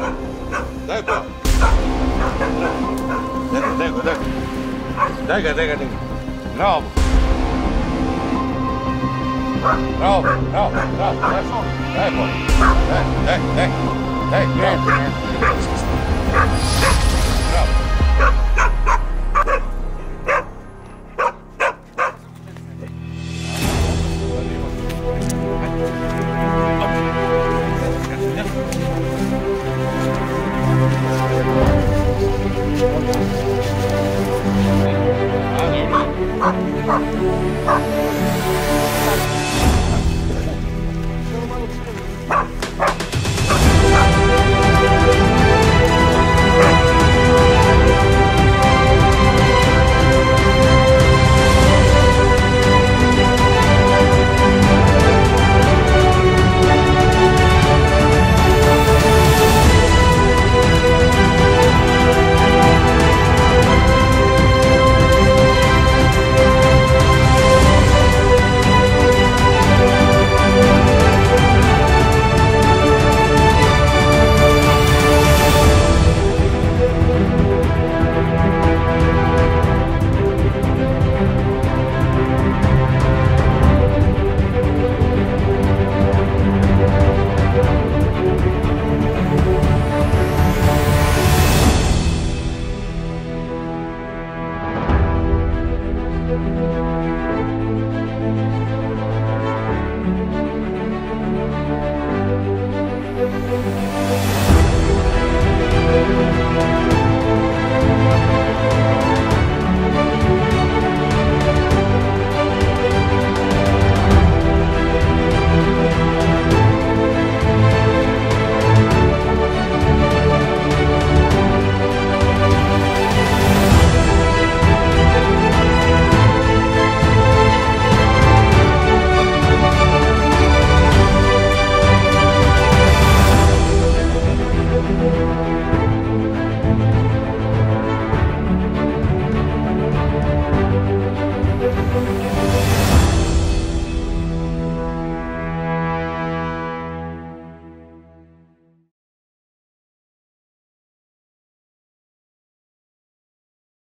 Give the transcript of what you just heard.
daj boa. Daj boa. Daj ga, daj ga, daj ga. Daj ga, daj ga, daj ga. Bravo. Bravo, bravo, bravo,